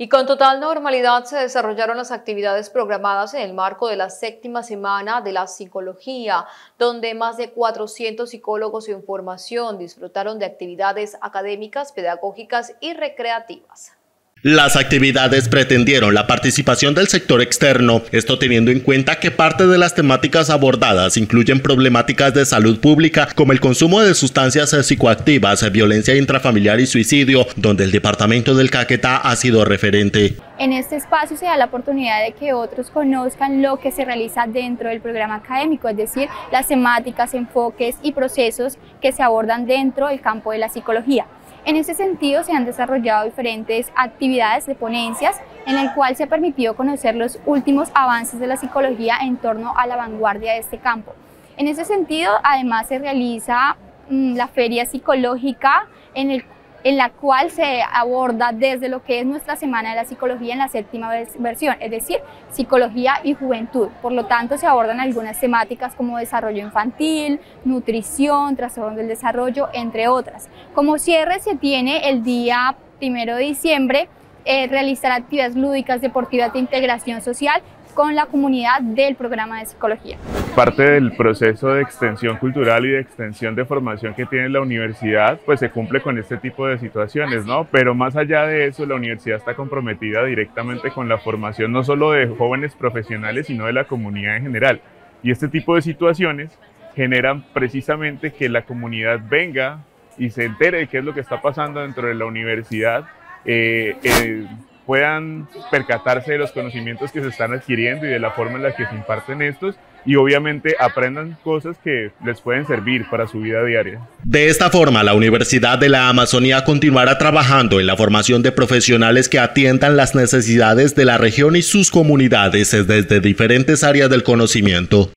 Y con total normalidad se desarrollaron las actividades programadas en el marco de la séptima semana de la psicología, donde más de 400 psicólogos en formación disfrutaron de actividades académicas, pedagógicas y recreativas. Las actividades pretendieron la participación del sector externo, esto teniendo en cuenta que parte de las temáticas abordadas incluyen problemáticas de salud pública como el consumo de sustancias psicoactivas, violencia intrafamiliar y suicidio, donde el departamento del Caquetá ha sido referente. En este espacio se da la oportunidad de que otros conozcan lo que se realiza dentro del programa académico, es decir, las temáticas, enfoques y procesos que se abordan dentro del campo de la psicología. En ese sentido, se han desarrollado diferentes actividades de ponencias en el cual se ha permitido conocer los últimos avances de la psicología en torno a la vanguardia de este campo. En ese sentido, además se realiza mm, la feria psicológica en el en la cual se aborda desde lo que es nuestra Semana de la Psicología en la séptima versión, es decir, psicología y juventud. Por lo tanto, se abordan algunas temáticas como desarrollo infantil, nutrición, trastorno del desarrollo, entre otras. Como cierre se tiene el día primero de diciembre eh, realizar actividades lúdicas, deportivas de integración social con la comunidad del programa de psicología. Parte del proceso de extensión cultural y de extensión de formación que tiene la universidad, pues se cumple con este tipo de situaciones, ¿no? Pero más allá de eso, la universidad está comprometida directamente con la formación no solo de jóvenes profesionales, sino de la comunidad en general. Y este tipo de situaciones generan precisamente que la comunidad venga y se entere de qué es lo que está pasando dentro de la universidad. Eh, eh, puedan percatarse de los conocimientos que se están adquiriendo y de la forma en la que se imparten estos y obviamente aprendan cosas que les pueden servir para su vida diaria. De esta forma, la Universidad de la Amazonía continuará trabajando en la formación de profesionales que atiendan las necesidades de la región y sus comunidades desde diferentes áreas del conocimiento.